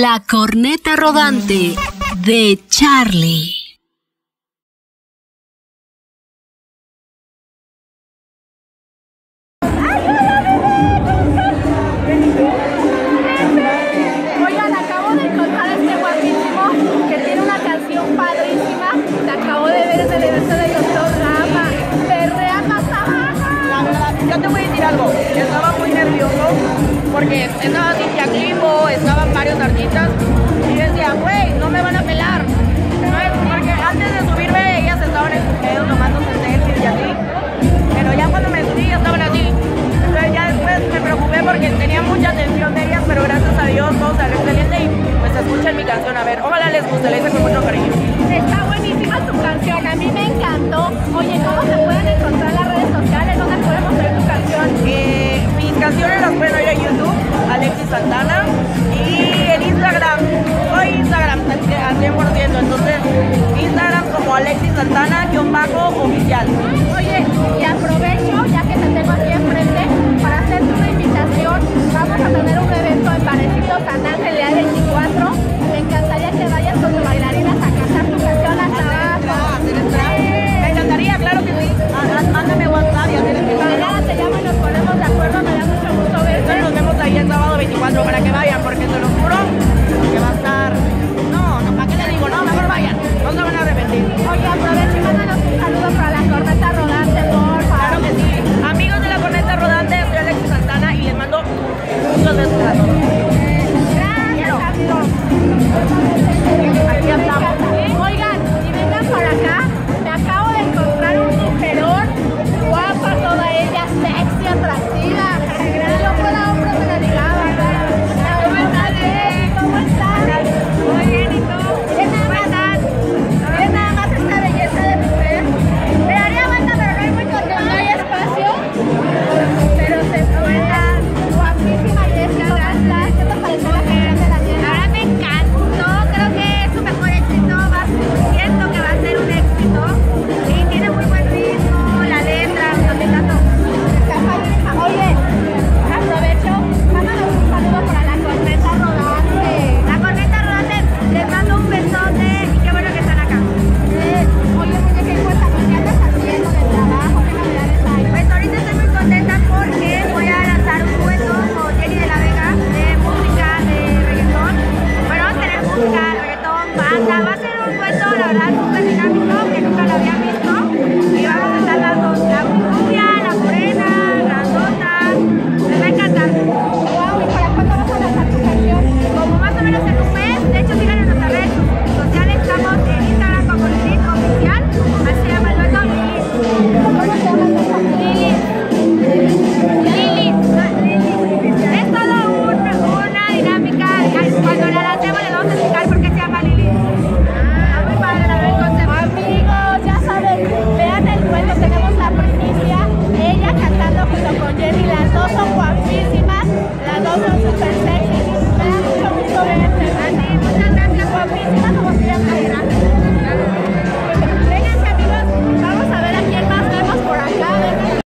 La corneta rodante de Charlie. Porque estaba Cintia Climo, estaban varios artistas y yo decía, güey, no me van a pelar. Porque antes de subirme ellas estaban en su pedo tomándose selfies y así. Pero ya cuando me subí estaban así. Entonces ya después me preocupé porque tenía mucha atención de ellas, pero gracias a Dios todo salió excelente y pues escuchen mi canción. A ver, ojalá les guste, la hice con mucho cariño. Está buenísima tu canción, a mí me encantó. Oye, ¿cómo se Santana, y en Instagram, soy Instagram al 100%, entonces Instagram como Alexis Santana, guion bajo,